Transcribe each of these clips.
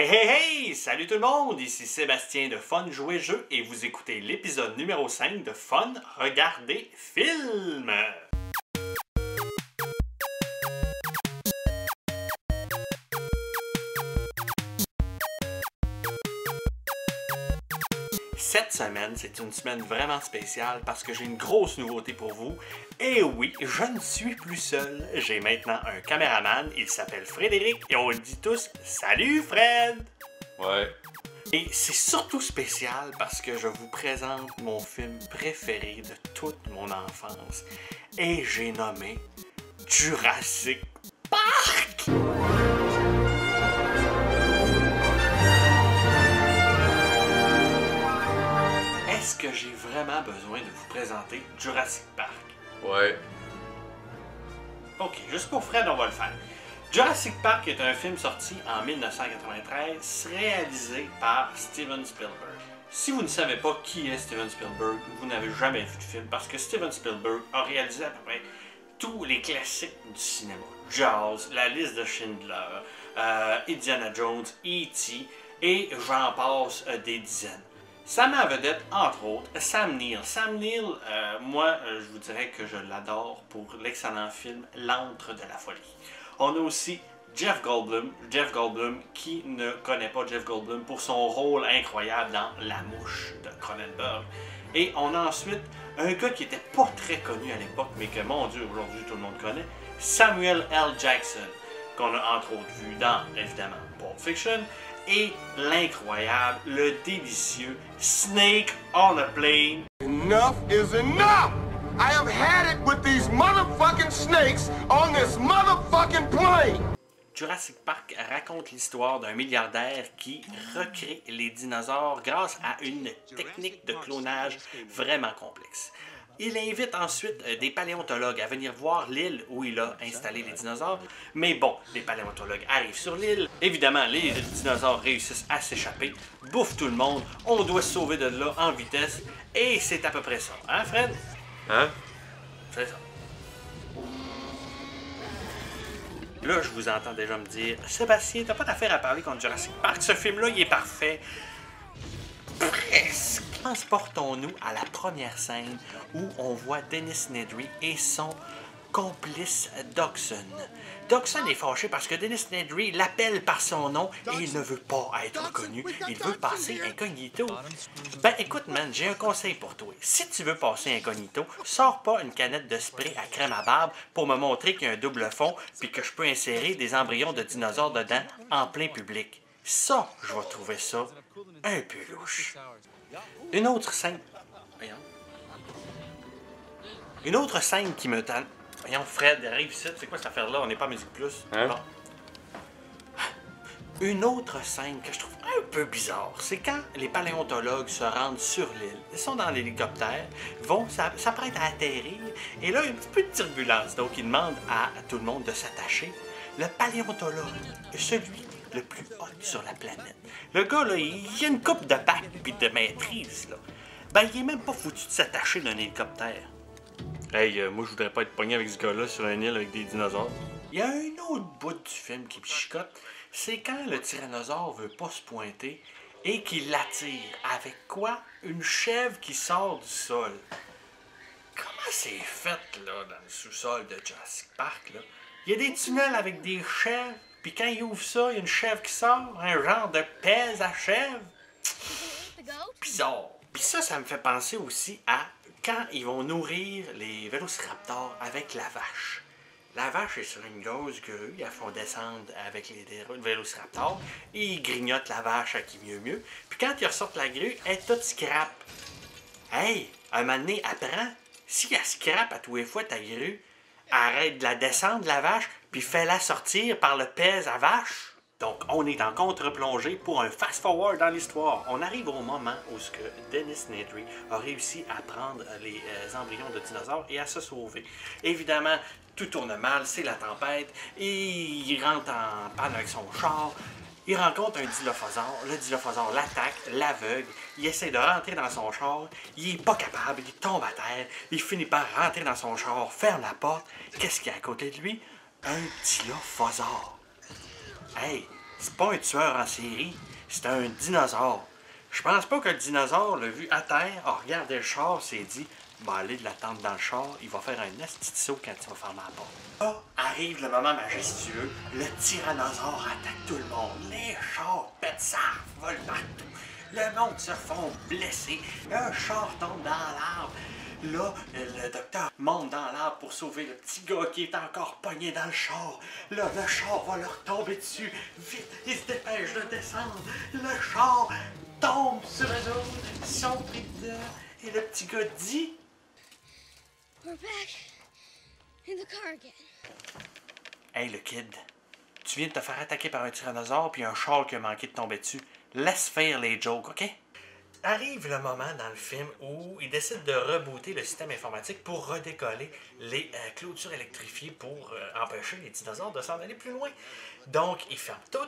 Hey hey hey! Salut tout le monde! Ici Sébastien de Fun Jouer Jeu et vous écoutez l'épisode numéro 5 de Fun Regarder Film! Cette semaine, c'est une semaine vraiment spéciale parce que j'ai une grosse nouveauté pour vous. Et oui, je ne suis plus seul. J'ai maintenant un caméraman, il s'appelle Frédéric et on le dit tous Salut Fred! Ouais. Et c'est surtout spécial parce que je vous présente mon film préféré de toute mon enfance. Et j'ai nommé Jurassic Park! Que j'ai vraiment besoin de vous présenter Jurassic Park? Ouais. Ok, juste pour Fred, on va le faire. Jurassic Park est un film sorti en 1993, réalisé par Steven Spielberg. Si vous ne savez pas qui est Steven Spielberg, vous n'avez jamais vu de film parce que Steven Spielberg a réalisé à peu près tous les classiques du cinéma. Jaws, La liste de Schindler, euh, Indiana Jones, E.T. et j'en passe euh, des dizaines. Ça met vedette, entre autres, Sam Neill. Sam Neill, euh, moi, euh, je vous dirais que je l'adore pour l'excellent film L'antre de la folie. On a aussi Jeff Goldblum. Jeff Goldblum, qui ne connaît pas Jeff Goldblum pour son rôle incroyable dans La Mouche de Cronenberg. Et on a ensuite un gars qui était pas très connu à l'époque, mais que, mon Dieu, aujourd'hui tout le monde connaît, Samuel L. Jackson, qu'on a entre autres vu dans, évidemment, Pulp Fiction, et l'incroyable, le délicieux Snake on a Plane. Enough is enough! I have had it with these motherfucking snakes on this motherfucking plane! Jurassic Park raconte l'histoire d'un milliardaire qui recrée les dinosaures grâce à une technique de clonage vraiment complexe. Il invite ensuite euh, des paléontologues à venir voir l'île où il a installé les dinosaures. Mais bon, les paléontologues arrivent sur l'île. Évidemment, les dinosaures réussissent à s'échapper, bouffent tout le monde. On doit se sauver de là en vitesse. Et c'est à peu près ça. Hein, Fred? Hein? C'est ça. Là, je vous entends déjà me dire Sébastien, t'as pas d'affaire à parler contre Jurassic Park? Ce film-là, il est parfait. Presque. Transportons-nous à la première scène où on voit Dennis Nedry et son complice Dodson. Dodson est fâché parce que Dennis Nedry l'appelle par son nom et il ne veut pas être reconnu. Il veut passer incognito. Ben écoute, man, j'ai un conseil pour toi. Si tu veux passer incognito, sors pas une canette de spray à crème à barbe pour me montrer qu'il y a un double fond puis que je peux insérer des embryons de dinosaures dedans en plein public. Ça, je vais trouver ça un peu louche. Une autre scène. Voyons. Une autre scène qui me tente. Voyons, Fred, arrive ici. C'est quoi cette affaire-là? On n'est pas à Musique Plus. Hein? Bon. Une autre scène que je trouve un peu bizarre, c'est quand les paléontologues se rendent sur l'île. Ils sont dans l'hélicoptère, vont s'a- s'apprêtent à atterrir, et là, il y a un petit peu de turbulence. Donc, ils demandent à tout le monde de s'attacher. Le paléontologue, celui le plus hot sur la planète. Le gars, là, il a une coupe de bac puis de maîtrise, là. Ben, il est même pas foutu de s'attacher d'un hélicoptère. Hey, euh, moi, je voudrais pas être pogné avec ce gars-là sur une île avec des dinosaures. Il y a un autre bout du film qui me chicote. C'est quand le tyrannosaure veut pas se pointer et qu'il l'attire. Avec quoi? Une chèvre qui sort du sol. Comment c'est fait, là, dans le sous-sol de Jurassic Park, là? Il y a des tunnels avec des chèvres, puis quand il ouvre ça, il y a une chèvre qui sort, un genre de pèse à chèvre. Bizarre. Puis ça, ça me fait penser aussi à quand ils vont nourrir les vélociraptors avec la vache. La vache est sur une grosse grue, ils la font descendre avec les vélociraptors, et ils grignotent la vache à qui mieux mieux. Puis quand ils ressortent la grue, elle est toute scrap. Hey, un moment donné, apprends, si elle scrape à tous les fois ta grue, arrête de la descendre, la vache, puis fais-la sortir par le pèse à vache. Donc, on est en contre-plongée pour un fast-forward dans l'histoire. On arrive au moment où ce que Dennis Nedry a réussi à prendre les euh, embryons de dinosaures et à se sauver. Évidemment, tout tourne mal, c'est la tempête, il rentre en panne avec son char. Il rencontre un dilophosaure, le dilophosaure l'attaque, l'aveugle, il essaie de rentrer dans son char, il est pas capable, il tombe à terre, il finit par rentrer dans son char, ferme la porte. Qu'est-ce qu'il y a à côté de lui? Un dilophosaure. Hey, c'est pas un tueur en série, c'est un dinosaure. Je pense pas que le dinosaure l'a vu à terre, a regardé le char, s'est dit va aller de l'attendre dans le char, il va faire un saut quand il va fermer la porte. Là, arrive le moment majestueux, le tyrannosaure attaque tout le monde, les chars pètent ça, volent partout, le monde se font blesser, un char tombe dans l'arbre. Là, le docteur monte dans l'arbre pour sauver le petit gars qui est encore pogné dans le char. Là, le char va leur tomber dessus. Vite, ils se dépêchent de descendre. Le char tombe sur eux autres. Ils sont pris dedans. Et le petit gars dit We're back in the car again. Hey, le kid, tu viens de te faire attaquer par un tyrannosaure puis un char qui a manqué de tomber dessus. Laisse faire les jokes, OK? Arrive le moment dans le film où il décide de rebooter le système informatique pour redécoller les euh, clôtures électrifiées pour euh, empêcher les dinosaures de s'en aller plus loin. Donc, il ferme tout,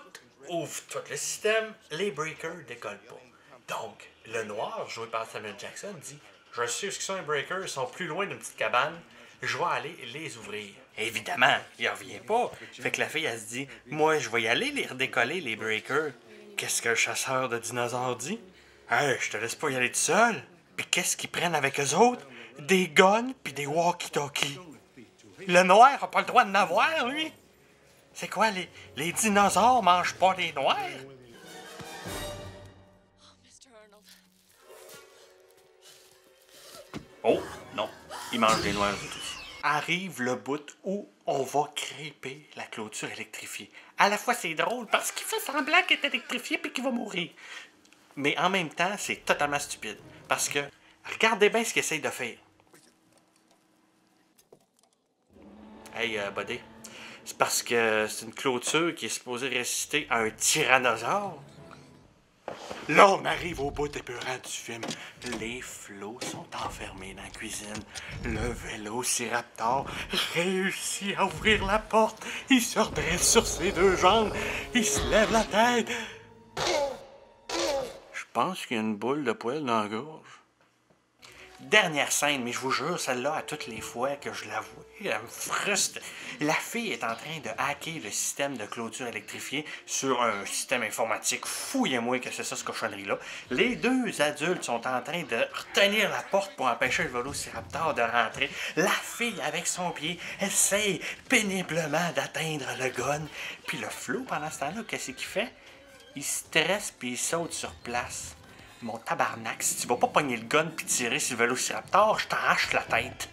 ouvre tout le système, les breakers décollent pas. Donc, le noir, joué par Samuel Jackson, dit Je sais ce qu'ils sont les breakers, ils sont plus loin d'une petite cabane, je vais aller les ouvrir. Évidemment, il revient pas. Fait que la fille, elle se dit Moi, je vais y aller les redécoller, les breakers. Qu'est-ce que le chasseur de dinosaures dit Hey, je te laisse pas y aller tout seul. Puis qu'est-ce qu'ils prennent avec eux autres? Des guns puis des walkie-talkies. Le noir a pas le droit de n'avoir, lui. C'est quoi, les, les dinosaures mangent pas des noirs? Mr. Arnold. Oh, non, ils mangent des noirs aussi. Arrive le bout où on va crêper la clôture électrifiée. À la fois, c'est drôle parce qu'il fait semblant qu'il est électrifié puis qu'il va mourir. Mais en même temps, c'est totalement stupide. Parce que, regardez bien ce qu'il essaye de faire. Hey, euh, buddy. C'est parce que c'est une clôture qui est supposée résister à un tyrannosaure. Là, on arrive au bout épeurant du film. Les flots sont enfermés dans la cuisine. Le vélociraptor réussit à ouvrir la porte. Il se redresse sur ses deux jambes. Il se lève la tête. Je pense qu'il y a une boule de poêle dans la gorge. Dernière scène, mais je vous jure, celle-là, à toutes les fois que je la vois, elle me frustre. La fille est en train de hacker le système de clôture électrifiée sur un système informatique. Fouillez-moi que c'est ça, ce cochonnerie-là. Les deux adultes sont en train de retenir la porte pour empêcher le vélociraptor de rentrer. La fille, avec son pied, essaye péniblement d'atteindre le gun. Puis le flot, pendant ce temps-là, qu'est-ce qu'il fait? Il stresse puis il saute sur place. Mon tabarnak, si tu vas pas pogner le gun puis tirer sur le vélociraptor, je t'arrache la tête.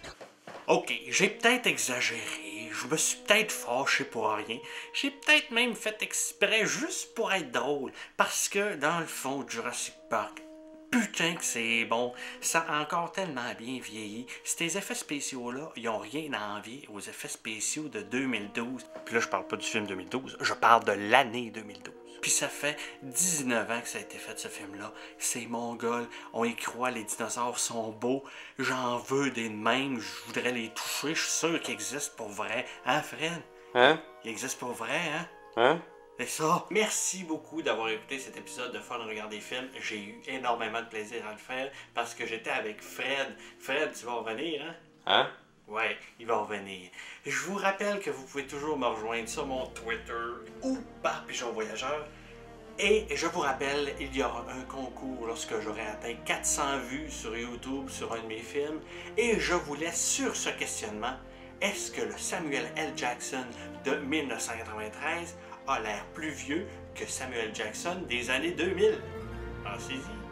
Ok, j'ai peut-être exagéré, je me suis peut-être fâché pour rien, j'ai peut-être même fait exprès juste pour être drôle, parce que dans le fond, Jurassic Park, putain que c'est bon, ça a encore tellement bien vieilli. Ces effets spéciaux-là, ils ont rien à envier aux effets spéciaux de 2012. Puis là, je parle pas du film 2012, je parle de l'année 2012. Puis ça fait 19 ans que ça a été fait, ce film-là. C'est mongol, on y croit, les dinosaures sont beaux. J'en veux des de même, je voudrais les toucher, je suis sûr qu'ils existent pour vrai. Hein, Fred? Hein? Ils existent pour vrai, hein? Hein? C'est ça. Merci beaucoup d'avoir écouté cet épisode de Fun Regarder Film. J'ai eu énormément de plaisir à le faire parce que j'étais avec Fred. Fred, tu vas revenir, hein? Hein? Ouais, il va revenir. Je vous rappelle que vous pouvez toujours me rejoindre sur mon Twitter ou par Pigeon Voyageur. Et je vous rappelle, il y aura un concours lorsque j'aurai atteint 400 vues sur YouTube sur un de mes films. Et je vous laisse sur ce questionnement. Est-ce que le Samuel L. Jackson de 1993 a l'air plus vieux que Samuel Jackson des années 2000? Pensez-y.